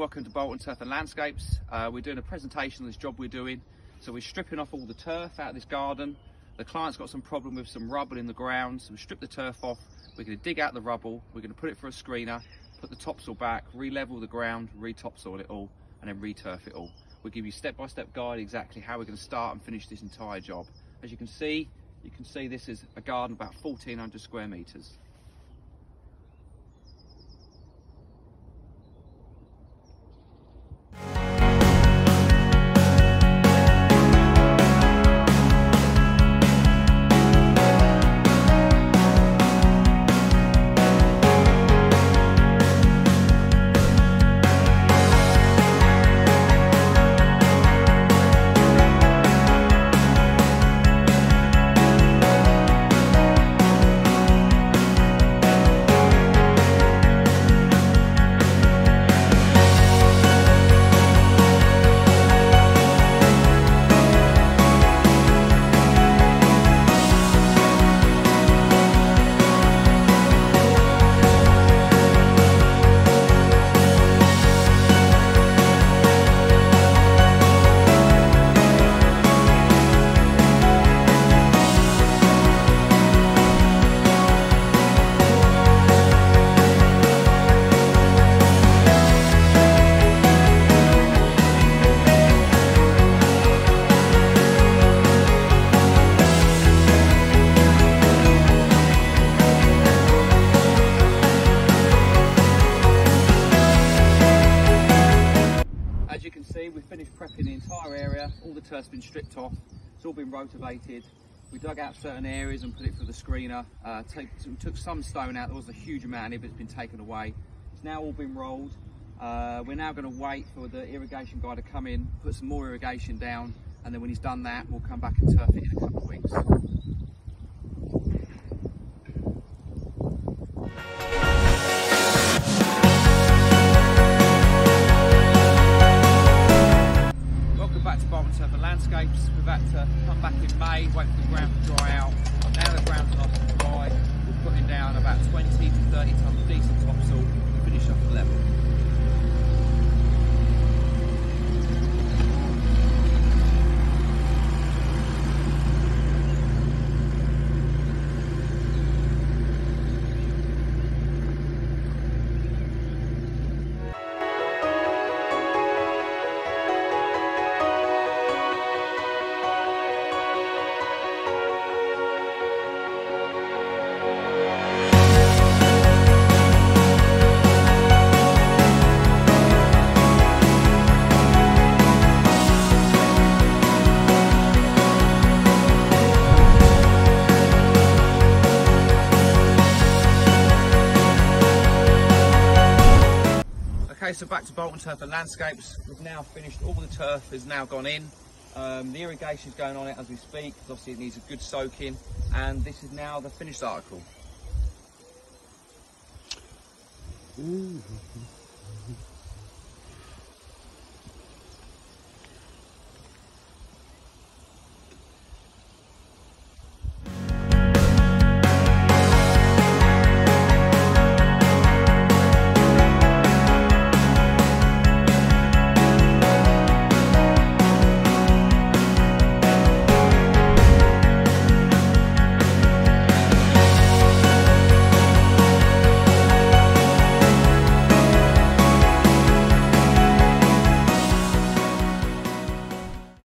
welcome to Bolton Turf and Landscapes. Uh, we're doing a presentation on this job we're doing. So we're stripping off all the turf out of this garden. The client's got some problem with some rubble in the ground, so we strip the turf off. We're going to dig out the rubble, we're going to put it for a screener, put the topsoil back, re-level the ground, re-topsoil it all, and then re-turf it all. We'll give you step-by-step -step guide exactly how we're going to start and finish this entire job. As you can see, you can see this is a garden about 1400 square metres. We've finished prepping the entire area. All the turf's been stripped off. It's all been rotavated. We dug out certain areas and put it through the screener. Uh, take, we took some stone out. There was a huge amount of it, but it's been taken away. It's now all been rolled. Uh, we're now going to wait for the irrigation guy to come in, put some more irrigation down, and then when he's done that, we'll come back and turf it in a couple of weeks. Landscapes. We've had to come back in May, wait for the ground to dry out. Now the ground's nice and dry, we're putting down about 20 to 30 tonnes of decent topsoil so back to Bolton Turf and Landscapes. We've now finished, all the turf has now gone in. Um, the irrigation is going on it as we speak, obviously it needs a good soaking, and this is now the finished article.